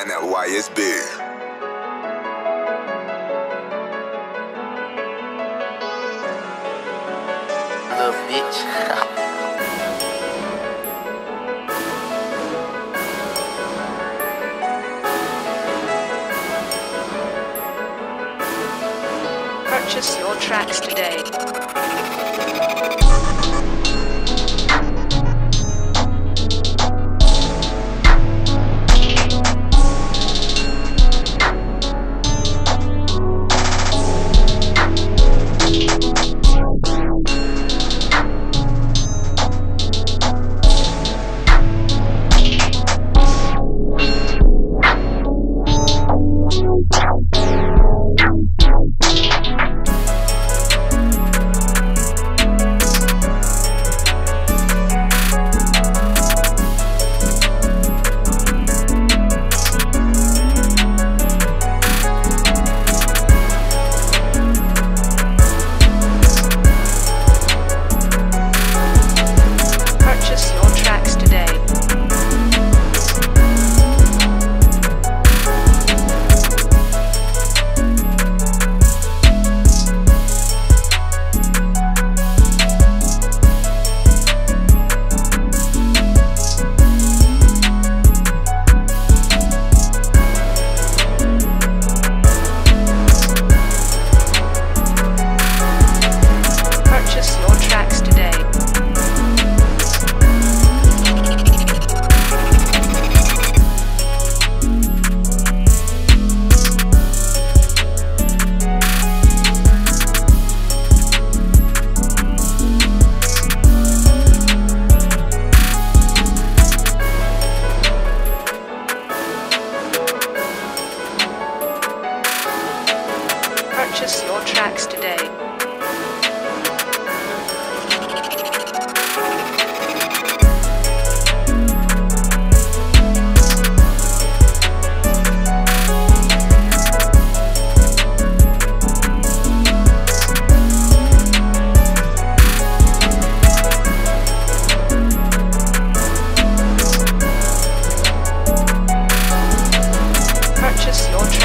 NLY is big. Little bitch. Purchase your tracks today. tracks today. Purchase your